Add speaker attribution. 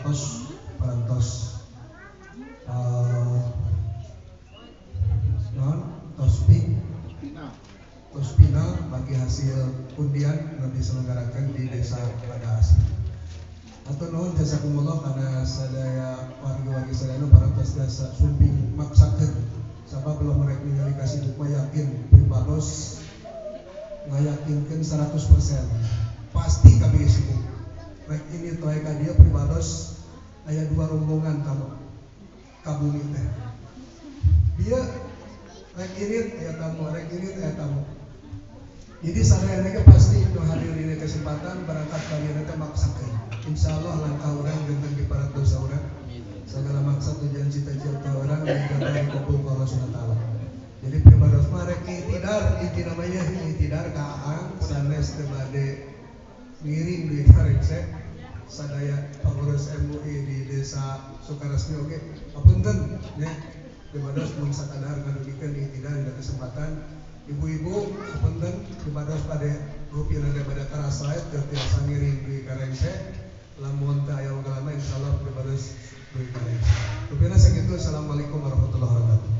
Speaker 1: parantos parantos uh, non tospik tospinal bagi hasil undian yang diselenggarakan di desa pada asli atau non jasa kumullah karena sadaya warga-warga sadaya parantos desa sumping maksakan sabab belum mereka ningali kasih buku yakin pribados ngayakinkan 100% pasti kami sini rek ini toeka dia pribados ayat dua rombongan kamu. Kabumi teh. Dia rek ini ayat kamu. Rek ini ayat kamu. Jadi saya mereka pasti itu hadir ini kesempatan berangkat kalian itu maksakan insya Allah langkah orang dengan di para dosa orang. Segala maksud tujuan cita-cita orang dan dari kubur Allah SWT jadi pribados marek itidar itu namanya itidar kaang sanes tebade ngiring di karengse sadaya pengurus MUI di desa Sukaresmi oke. Apunten ya. Pribados mun sakadar ngadugikeun itidar di kesempatan. Ibu-ibu apunten pribados pada rupiah daripada karasa teu tiasa ngiring di karengse lamun teu aya wagalana insyaallah pribados beri karengse rupiah segitu. Assalamualaikum warahmatullahi wabarakatuh